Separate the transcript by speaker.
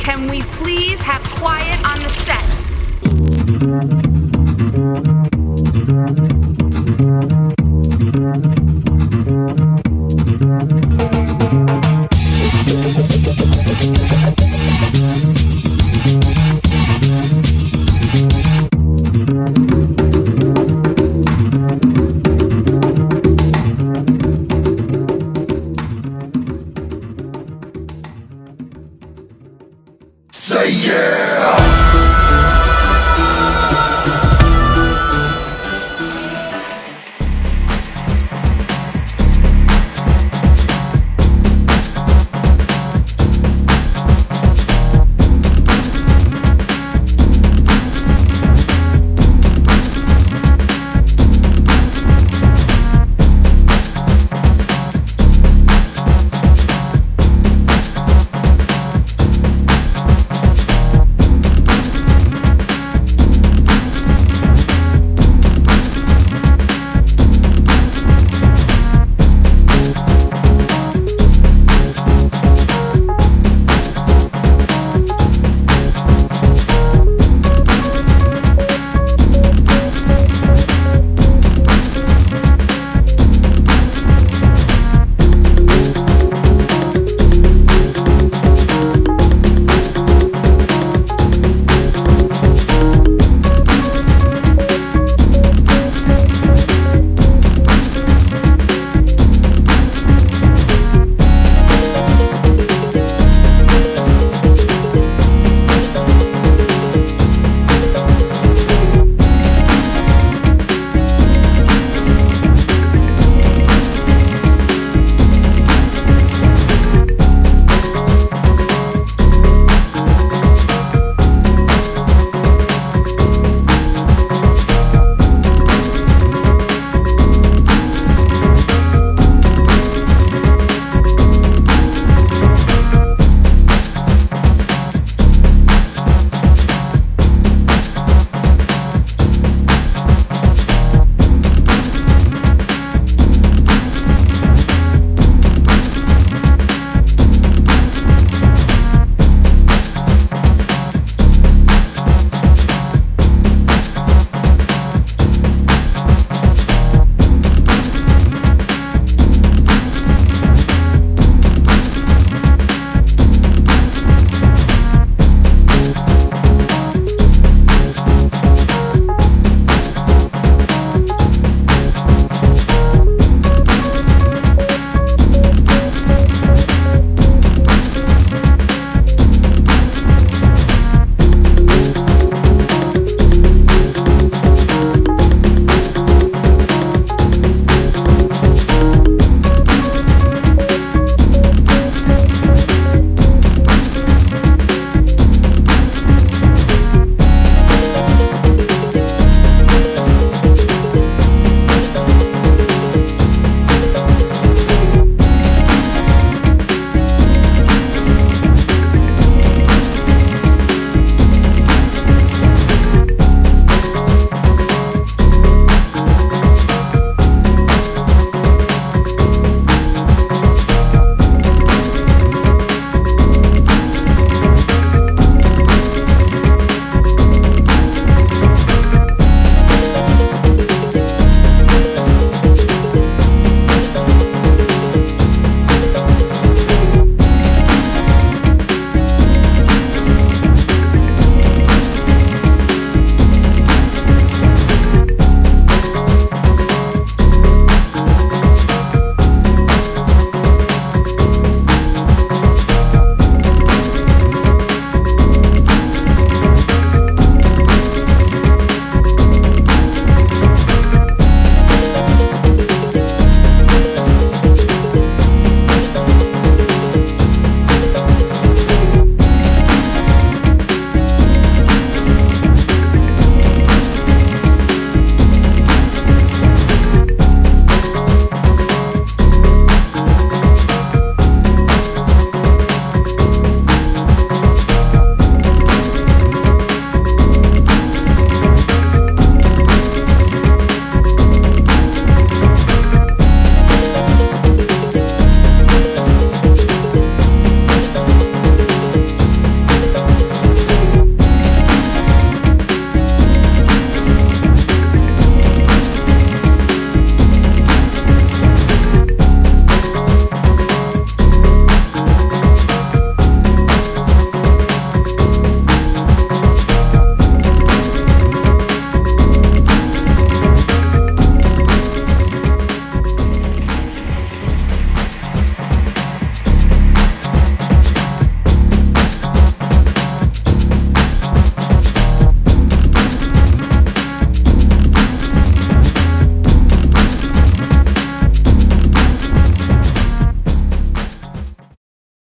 Speaker 1: Can we please have quiet on the set?
Speaker 2: Say yeah!